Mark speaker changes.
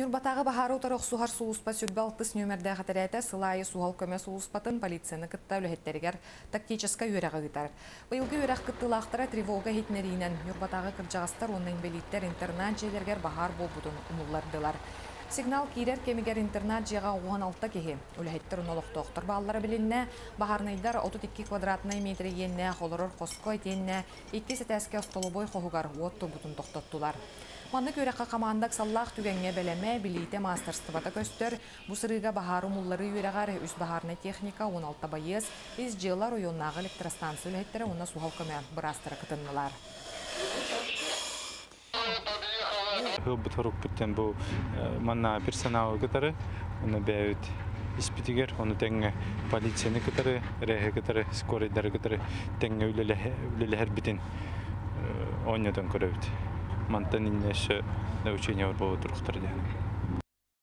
Speaker 1: Нюрбатағы бахары утарық сухар сулуспа сүрбе алтыс нөмірді қатарәті сылайы суғал көмі сулуспатын полицияны кытта өліхеттерігер тактическа үйрәға гытар. Бұйылғы үйрәқ кыттылақтыра тревога хитнерінен Нюрбатағы кыржағастар оның белиттер интернат жерлергер бахар болбудын умуллардылар. Сигнал кирер кемигер интернат жеға 16 кеге. Үләхеттер ұнолықтоқтыр баллары білінне, бағарнайдар 32 квадратный метр енне, холорор қоской тенне, 2 сетәске остолобой қоғығар отты бұтын тоқтаттылар. Манны көрәққа командак саллах түгәңе бәләмә билите мастерствата көстөр. Бу сырыга бахары муллары үйрәгәр үс бахарны техника 16 байыз, из жилар уйоннагы электростанция үләттәре уна сухал көмә бырастыра
Speaker 2: Хыл бутарук бүттен бу манна персонал гытары, уны бәйт испитигер, оны тәңге полицияны.